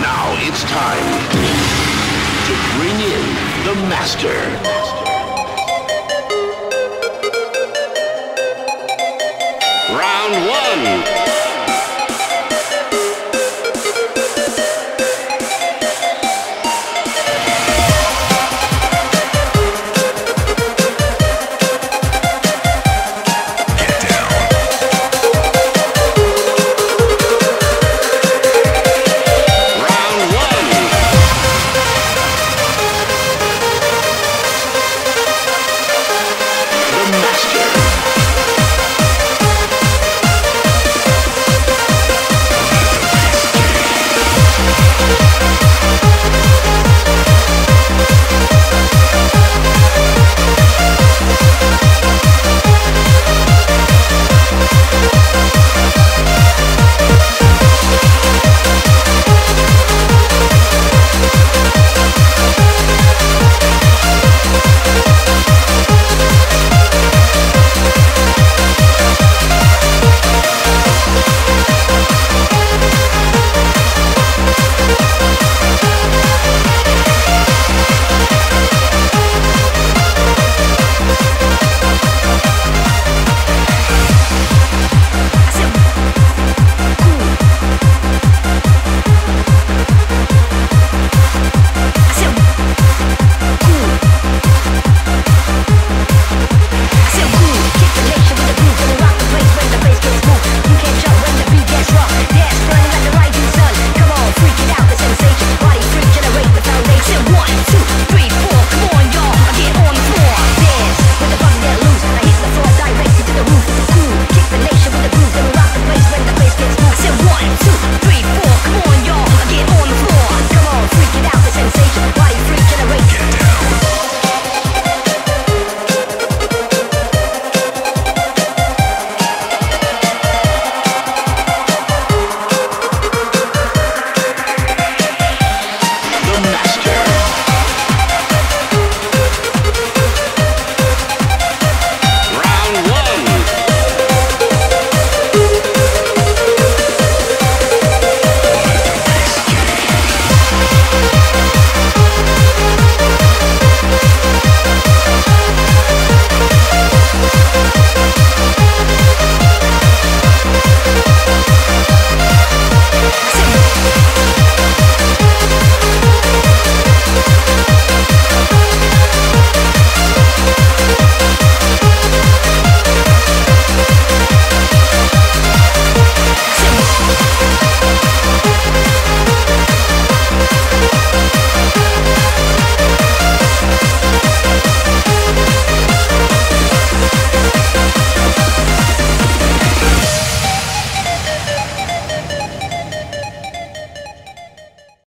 Now it's time to bring in the master. Round one.